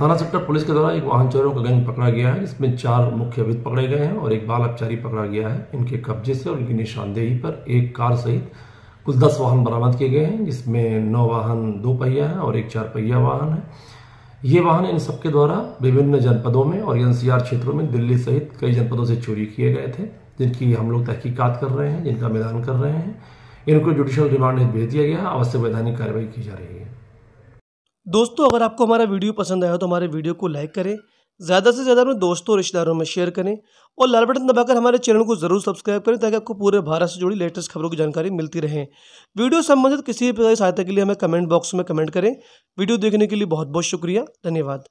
थाना sector police के द्वारा एक वाहन चोरों का गैंग पकड़ा गया है, जिसमें चार मुख्य अभियुक्त पकड़े गए हैं और एक बाल अपचारी पकड़ा गया है। इनके कब्जे से और इनकी निशानदेही पर एक कार सहित कुल दस वाहन बरामद किए गए हैं, जिसमें नौ वाहन, दो पहिया है और एक चार पहिया वाहन है। ये वाहन इन सबके द्वारा विभिन्न जनपदों में और एनसीआर क्षेत्रों में दिल्ली सहित कई जनपदों से चोरी किए गए थे, जिनकी हम लोग तहकीकात कर रहे हैं, जिनका मैदान कर रहे हैं। इनको जुडिशियल रिमांड भेज दिया गया आवश्यक वैधानिक कार्रवाई की जा रही है। दोस्तों, अगर आपको हमारा वीडियो पसंद आया तो हमारे वीडियो को लाइक करें, ज़्यादा से ज़्यादा अपने दोस्तों और रिश्तेदारों में शेयर करें और लाल बटन दबाकर हमारे चैनल को ज़रूर सब्सक्राइब करें ताकि आपको पूरे भारत से जुड़ी लेटेस्ट खबरों की जानकारी मिलती रहे। वीडियो संबंधित किसी भी प्रकार की सहायता के लिए हमें कमेंट बॉक्स में कमेंट करें। वीडियो देखने के लिए बहुत बहुत शुक्रिया, धन्यवाद।